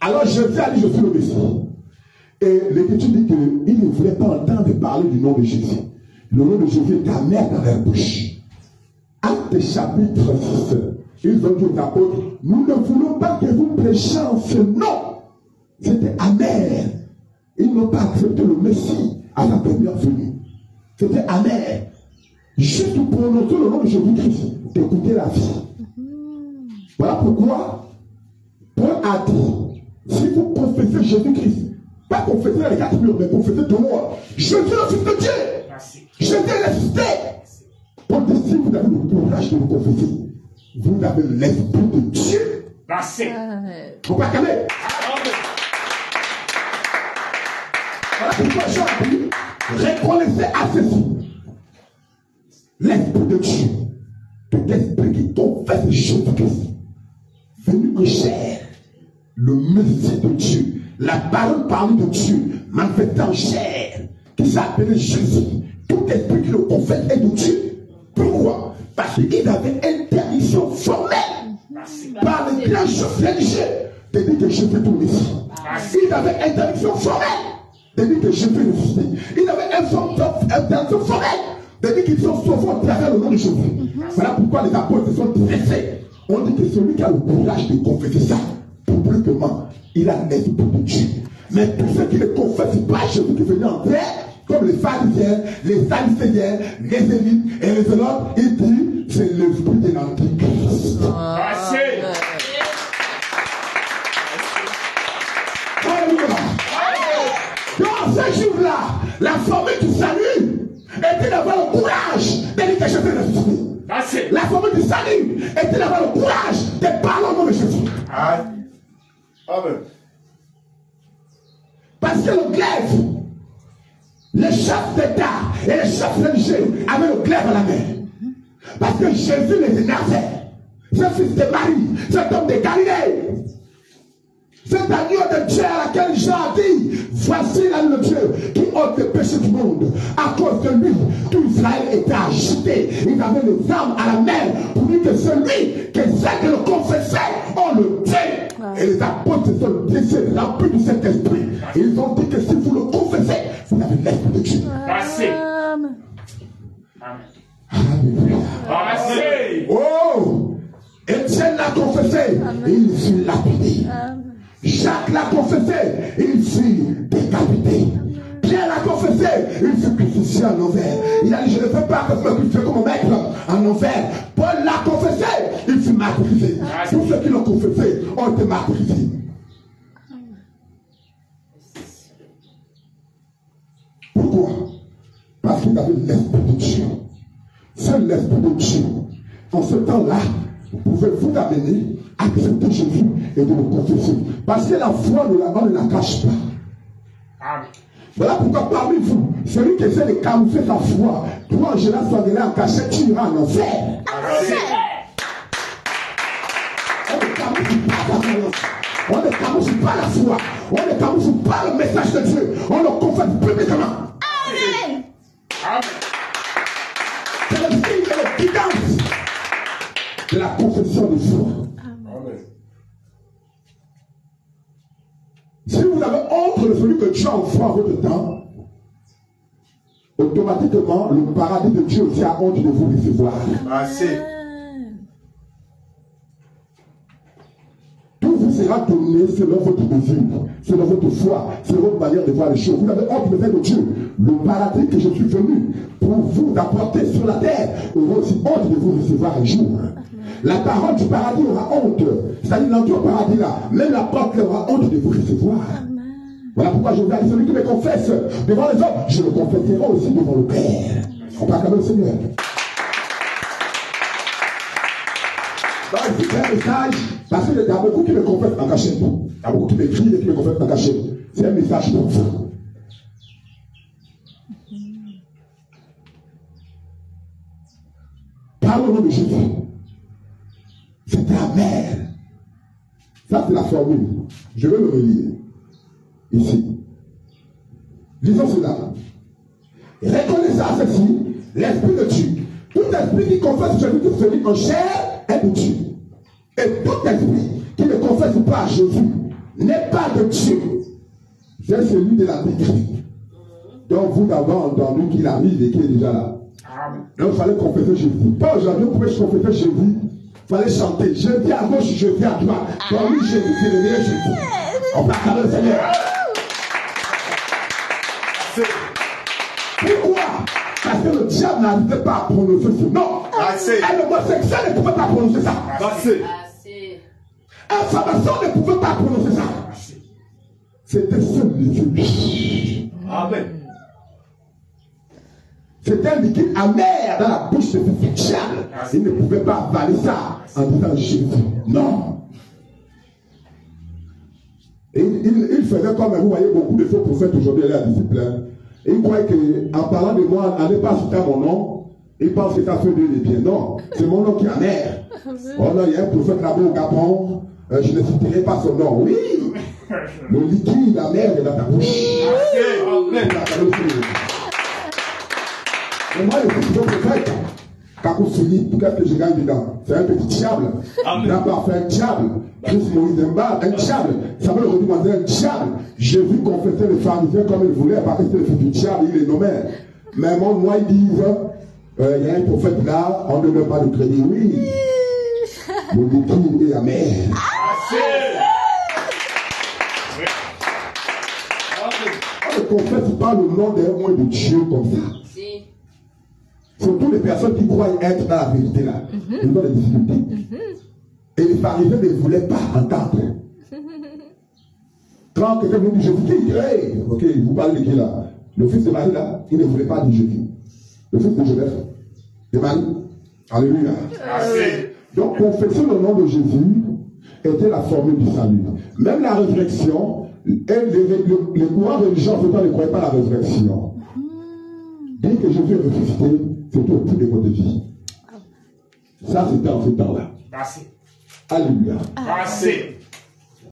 Alors Jésus a dit, je suis le Messie. Et l'Écriture dit qu'il ne voulait pas entendre parler du nom de Jésus. Le nom de Jésus est amer dans leur bouche. Acte chapitre 6. Ils ont dit aux apôtres, nous ne voulons pas que vous prêchiez en ce nom. C'était amer. Ils n'ont pas accepté le Messie à sa première venue. C'était amer. Juste pour prononcer le nom de Jésus-Christ, d'écouter la vie. Voilà pourquoi Paul a dit, si vous confessez Jésus-Christ, pas confesser les quatre murs, mais confesser de moi, je suis le Fils de Dieu. Je t'ai ressuscité. Pour dire, si vous avez le courage de le confesser, vous avez l'Esprit de Dieu. Merci. Faut pas calmer. Voilà pourquoi j'ai dit, reconnaissez à ceci. L'Esprit de Dieu, tout esprit qui confesse Jésus-Christ, venu en chair, le Messie de Dieu, la parole parole de Dieu, manifestée en chair, qui s'appelait Jésus, tout esprit qui le confesse est de Dieu. Pourquoi? Parce qu'il avait interdiction formelle par les grands chefs religieux de dire que Jésus est le Messie. Il avait interdiction formelle de dire que Jésus est ressuscité. Il avait interdiction formelle de dire qu'ils sont sauvés à travers le nom de Jésus. Voilà pourquoi les apôtres se sont dressés. On dit que celui qui a le courage de confesser ça publiquement, il a l'esprit de Dieu. Mais tous ceux qui ne confessent pas Jésus qui venu en terre, comme les pharisiens, les pharisiens, les élites et les autres, il dit c'est l'esprit de l'antichrist. Merci. Dans ce jour-là, la formule du salut était d'avoir le courage de dire que Jésus. La formule du salut était d'avoir le courage de parler au nom de Jésus. Amen. Parce que le glaive, les chefs d'État et les chefs religieux avaient le glaive à la main. Parce que Jésus les énervait. Ce fils de Marie, cet homme de Galilée, cet agneau de Dieu à laquelle Jean a dit, voici l'agneau de Dieu qui ôte le péché du monde. À cause de lui, tout Israël était agité. Ils avaient les armes à la main pour dire que celui que ceux qui le confessaient, on le tue. Et les apôtres se sont laissés remplis de cet esprit. Et ils ont dit que si vous le confessez, vous avez l'esprit de Dieu. Merci. Amen. Alléluia. Merci. Oh! Étienne l'a confessé, il fut lapidé. Jacques l'a confessé, il fut décapité. Pierre l'a confessé, il fut crucifié en envers. Il a dit, je ne veux pas que je me crucifie comme mon maître en envers. Paul l'a confessé, il fut martyrisé. Tous ceux qui l'ont martyrisés. Pourquoi? Parce qu'il avait l'Esprit de Dieu. C'est l'Esprit de Dieu. En ce temps-là, vous pouvez vous amener à accepter Jésus et de le confesser. Parce que la foi, nous la, on ne la cache pas. Amen. Voilà pourquoi parmi vous, celui qui essaie de camoufler sa foi, toi en général, soit en cachette, tu iras en enfer. On la violence. On ne camoufle pas la foi. On ne camoufle pas le message de Dieu. On le confesse publiquement. Amen. Amen. C'est le signe de l'évidence de la confession de foi. Amen. Si vous avez honte de celui que Dieu envoie en votre temps, automatiquement, le paradis de Dieu aussi a honte de vous recevoir. Merci. Tout vous sera donné selon votre désir, selon votre foi, selon votre manière de voir les choses. Vous avez honte de faire de Dieu. Le paradis que je suis venu pour vous apporter sur la terre aura aussi honte de vous recevoir un jour. La parole du paradis aura honte. C'est-à-dire l'entrée au paradis là, même la porte aura honte de vous recevoir. Voilà pourquoi je vous dis, celui qui me confesse devant les hommes, je le confesserai aussi devant le Père. On parle quand même le Seigneur. Donc, ici, c'est un message, parce qu'il y a beaucoup qui me confessent en cachette. Il y a beaucoup qui m'écrivent et qui me confessent en cachette. C'est un message pour vous. Parle au nom de Jésus. C'était amer. Ça, c'est la formule. Je vais le relire. Ici. Lisons cela. Reconnaissez à ceci l'Esprit de Dieu. Tout esprit qui confesse celui en chair est de Dieu. Et tout esprit qui ne confesse pas Jésus n'est pas de Dieu, c'est celui de la Bible. Donc vous d'avez entendu qu'il arrive et qu'il est déjà là. Donc il fallait confesser Jésus. Pas aujourd'hui, vous pouvez confesser Jésus. Il fallait chanter. Je viens à gauche, je viens à droite. Dans lui, Jésus, c'est le meilleur Jésus. On va acclamer le Seigneur. Pourquoi? Parce que le diable n'arrivait pas à prononcer ce nom. Assez. Un homosexuel ne pouvait pas prononcer ça. Assez. Assez. Un pharmacien ne pouvait pas prononcer ça. C'était seul Jésus. Amen. C'était un liquide amer dans la bouche de ce diable. Il ne pouvait pas avaler ça en disant Jésus. Non. Et il, il- il faisait comme vous voyez beaucoup de faux prophètes aujourd'hui, elle est à discipline. Et il croyait qu'en parlant de moi, n'est pas citer mon nom, il pense que ça fait de les bien. Non, c'est mon nom qui est amer. Oh non, il y a un prophète là-bas au Gabon, euh, je ne citerai pas son nom. Oui, le liquide amer est dans ta bouche. Amen. Mais moi, le petit prophète, Kakou Philippe, qu'est-ce que je gagne dedans? C'est un petit diable. Amen. Il n'a pas fait un diable. Christ Moïse Mba, un diable. Ça veut le redemander un diable. J'ai vu confesser les pharisiens comme il voulait, parce que c'était le fils du diable, il les nommait. Mais moi, moi, ils disent, euh, il y a un prophète là, on ne donne pas de crédit. Oui. Le liquide est amer. On ne confesse pas le nom d'un moins de Dieu comme ça. Surtout les personnes qui croient être dans la vérité là. Ils ont des difficultés. Et les pharisiens ne voulaient pas entendre. Quand quelqu'un vous dit Jésus, qui dit, hey, ok, vous parlez de qui là? Le fils de Marie là, il ne voulait pas dire Jésus. Le fils de Joseph, de Marie. Alléluia. Donc, confesser le nom de Jésus était la formule du salut. Même la résurrection, les, les, les courants religieux en temps ne croyaient pas à la résurrection. Dès que Jésus est ressuscité, c'était au bout de votre vie. Ça, c'était en ce temps-là. Assez. Alléluia. Assez.